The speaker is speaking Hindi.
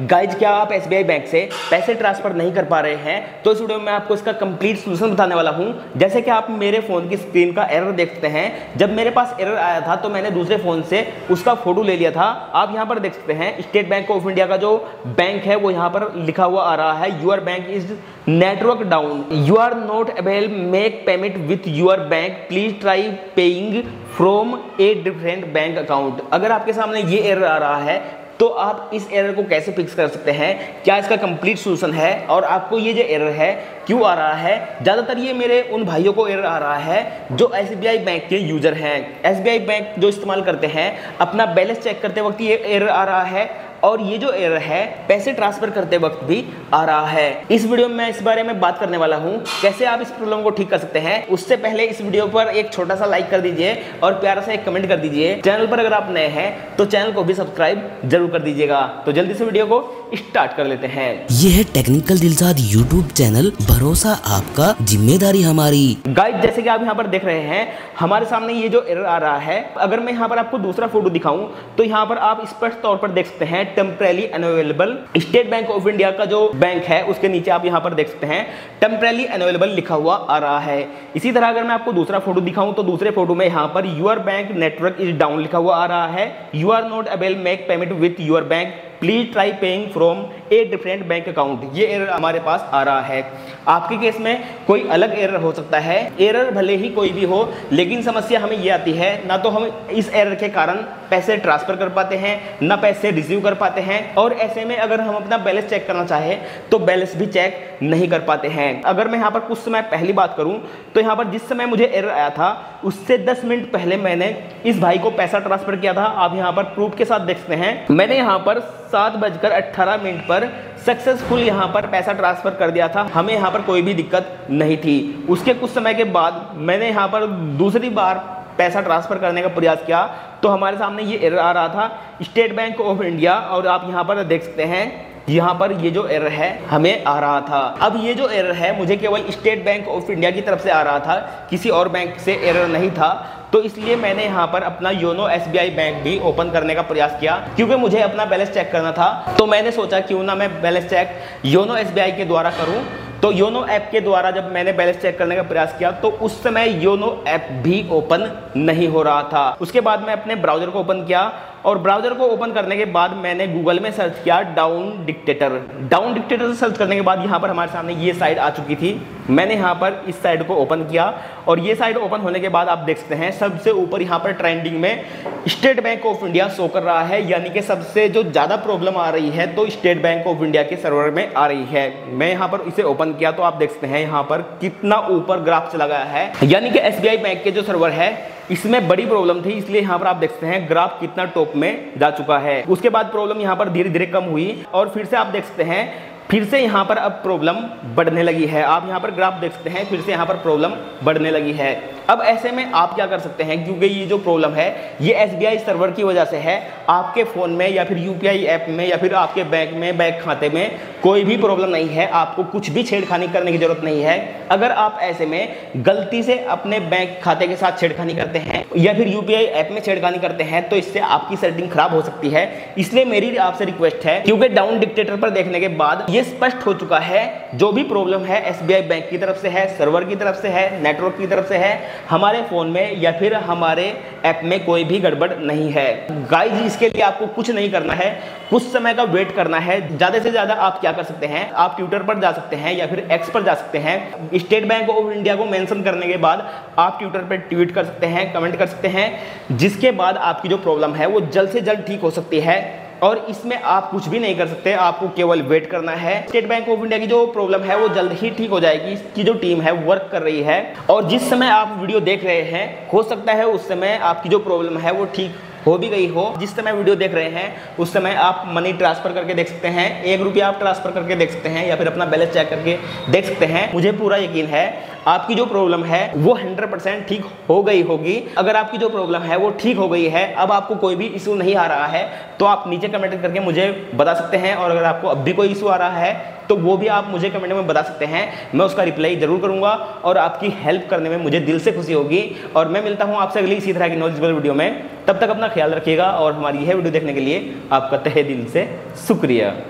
गाइज़ क्या आप SBI बैंक से पैसे ट्रांसफ़र नहीं कर पा रहे हैं? तो इस वीडियो में आपको इसका कंप्लीट सोल्यूशन बताने वाला हूँ। जैसे कि आप मेरे फ़ोन की स्क्रीन का एरर देखते हैं। जब मेरे पास एरर आया था तो मैंने दूसरे फ़ोन से उसका फ़ोटो ले लिया था। आप यहाँ पर देख सकते हैं स्टेट बैंक ऑफ़ इंडिया का जो बैंक है, वो यहाँ पर लिखा हुआ आ रहा है। Your bank is network down you are not avail make payment with your bank please try paying from a different bank account अगर आपके सामने ये एरर आ रहा है तो आप इस एरर को कैसे फिक्स कर सकते हैं? क्या इसका कंप्लीट सोल्यूशन है? और आपको ये जो एरर है, क्यों आ रहा है? ज़्यादातर ये मेरे उन भाइयों को एरर आ रहा है, जो एसबीआई बैंक के यूज़र हैं। एसबीआई बैंक जो इस्तेमाल करते हैं, अपना बैलेंस चेक करते वक्त ये एरर आ रहा है। और ये जो एरर है पैसे ट्रांसफ़र करते वक्त भी आ रहा है। इस वीडियो में मैं इस बारे में बात करने वाला हूँ कैसे आप इस प्रॉब्लम को ठीक कर सकते हैं। उससे पहले इस वीडियो पर एक छोटा सा लाइक कर दीजिए और प्यारा सा एक कमेंट कर दीजिए। चैनल पर अगर आप नए हैं तो चैनल को भी सब्सक्राइब ज़रूर कर दीजिएगा। तो जल्दी से वीडियो को स्टार्ट कर लेते हैं। ये है टेक्निकल दिलसाद यूट्यूब चैनल भरोसा आपका ज़िम्मेदारी हमारी। गाइड जैसे कि आप यहाँ पर देख रहे हैं हमारे सामने ये जो एरर आ रहा है अगर मैं यहाँ पर आपको दूसरा फ़ोटो दिखाऊँ तो यहाँ पर आप स्पष्ट तौर पर देख सकते हैं temporarily unavailable State Bank of India का जो बैंक है, उसके नीचे आप यहाँ पर देख सकते हैं टेम्परेली अनअवेलेबल लिखा हुआ आ रहा है। इसी तरह अगर मैं आपको दूसरा फ़ोटो दिखाऊँ तो दूसरे फ़ोटो में यहाँ पर your bank network is down लिखा हुआ आ रहा है। You are not avail make payment with your bank please try paying from a different bank account ये एरर हमारे पास आ रहा है। आपके केस में कोई अलग एरर हो सकता है। एरर भले ही कोई भी हो, लेकिन समस्या हमें ये आती है, ना तो हम इस एरर के कारण पैसे ट्रांसफ़र कर पाते हैं, ना पैसे रिसीव कर पाते हैं और ऐसे में अगर हम अपना बैलेंस चेक करना चाहें तो बैलेंस भी चेक नहीं कर पाते हैं। अगर मैं यहाँ पर कुछ समय पहली बात करूँ तो यहाँ पर जिस समय मुझे एरर आया था, उससे 10 मिनट पहले मैंने इस भाई को पैसा ट्रांसफ़र किया था। आप यहाँ पर प्रूफ के साथ देख सकते हैं। मैंने यहाँ पर सात बजकर अट्ठारह मिनट पर सक्सेसफुल यहाँ पर पैसा ट्रांसफ़र कर दिया था। हमें यहाँ पर कोई भी दिक्कत नहीं थी। उसके कुछ समय के बाद मैंने यहाँ पर दूसरी बार पैसा ट्रांसफ़र करने का प्रयास किया तो हमारे सामने ये एरर आ रहा था, स्टेट बैंक ऑफ़ इंडिया, और आप यहाँ पर देख सकते हैं, यहाँ पर ये जो एरर है, हमें आ रहा था। अब ये जो एरर है, मुझे केवल स्टेट बैंक ऑफ़ इंडिया की तरफ़ से आ रहा था, किसी और बैंक से एरर नहीं था तो इसलिए मैंने यहाँ पर अपना योनो एसबीआई बैंक भी ओपन करने का प्रयास किया, क्योंकि मुझे अपना बैलेंस चेक करना था तो मैंने सोचा क्यों ना मैं बैलेंस चेक योनो एसबीआई के द्वारा करूँ तो योनो ऐप के द्वारा जब मैंने बैलेंस चेक करने का प्रयास किया तो उस समय योनो ऐप भी ओपन नहीं हो रहा था। उसके बाद मैं अपने ब्राउज़र को ओपन किया और ब्राउज़र को ओपन करने के बाद मैंने गूगल में सर्च किया down detector. Down detector search करने के बाद यहाँ पर हमारे सामने ये साइड आ चुकी थी। मैंने यहाँ पर इस साइड को ओपन किया और ये साइड ओपन होने के बाद आप देख सकते हैं, सबसे ऊपर यहाँ पर ट्रेंडिंग में State Bank of India show कर रहा है, यानी कि सबसे जो ज़्यादा प्रॉब्लम आ रही है तो स्टेट बैंक ऑफ़ इंडिया के सर्वर में आ रही है। मैं यहाँ पर इसे ओपन किया तो आप देख सकते हैं यहाँ पर कितना ऊपर ग्राफ चला गया है। यानी कि SBI बैंक के जो सर्वर है, इसमें बड़ी प्रॉब्लम थी, इसलिए यहाँ पर आप देख सकते हैं ग्राफ कितना टॉप में जा चुका है। उसके बाद प्रॉब्लम यहाँ पर धीरे धीरे कम हुई और फिर से आप देख सकते हैं फिर से यहाँ पर अब प्रॉब्लम बढ़ने लगी है। आप यहाँ पर ग्राफ देख सकते हैं, फिर से यहाँ पर प्रॉब्लम बढ़ने लगी है। अब ऐसे में आप क्या कर सकते हैं, क्योंकि ये जो प्रॉब्लम है, ये एसबीआई सर्वर की वजह से है। आपके फ़ोन में या फिर यूपीआई ऐप में या फिर आपके बैंक में बैंक खाते में कोई भी प्रॉब्लम नहीं है। आपको कुछ भी छेड़खानी करने की ज़रूरत नहीं है। अगर आप ऐसे में गलती से अपने बैंक खाते के साथ छेड़खानी करते हैं या फिर यू ऐप में छेड़खानी करते हैं तो इससे आपकी सेटिंग खराब हो सकती है। इसलिए मेरी आपसे रिक्वेस्ट है, क्योंकि डाउन डिक्टेटर पर देखने के बाद ये स्पष्ट हो चुका है, जो भी प्रॉब्लम है एसबीआई बैंक की तरफ़ से है सर्वर की तरफ़ से है नेटवर्क की तरफ़ से है, हमारे फ़ोन में या फिर हमारे ऐप में कोई भी गड़बड़ नहीं है। गाइज़ इसके लिए आपको कुछ नहीं करना है, कुछ समय का वेट करना है। ज़्यादा से ज़्यादा आप क्या कर सकते हैं, आप ट्विटर पर जा सकते हैं या फिर एक्स पर जा सकते हैं। स्टेट बैंक ऑफ़ इंडिया को मेंशन करने के बाद आप ट्विटर पर ट्वीट कर सकते हैं कमेंट कर सकते हैं, जिसके बाद आपकी जो प्रॉब्लम है, वो जल्द से जल्द ठीक हो सकती है। और इसमें आप कुछ भी नहीं कर सकते, आपको केवल वेट करना है। स्टेट बैंक ऑफ़ इंडिया की जो प्रॉब्लम है, वो जल्द ही ठीक हो जाएगी। इसकी जो टीम है वर्क कर रही है। और जिस समय आप वीडियो देख रहे हैं, हो सकता है उस समय आपकी जो प्रॉब्लम है, वो ठीक हो भी गई हो, जिस समय वीडियो देख रहे हैं, उस समय आप मनी ट्रांसफ़र करके देख सकते हैं, एक रुपया आप ट्रांसफ़र करके देख सकते हैं, या फिर अपना बैलेंस चेक करके देख सकते हैं। मुझे पूरा यकीन है, आपकी जो प्रॉब्लम है, वो 100 परसेंट ठीक हो गई होगी। अगर आपकी जो प्रॉब्लम है, वो ठीक हो गई है, अब आपको कोई भी इशू नहीं आ रहा है तो आप नीचे कमेंट करके मुझे बता सकते हैं, और अगर आपको अब भी कोई इशू आ रहा है तो वो भी आप मुझे कमेंट में बता सकते हैं। मैं उसका रिप्लाई ज़रूर करूँगा और आपकी हेल्प करने में मुझे दिल से खुशी होगी। और मैं मिलता हूँ आपसे अगली इसी तरह की नॉलेजबल वीडियो में। तब तक अपना ख्याल रखिएगा और हमारी यह वीडियो देखने के लिए आपका तहे दिल से शुक्रिया।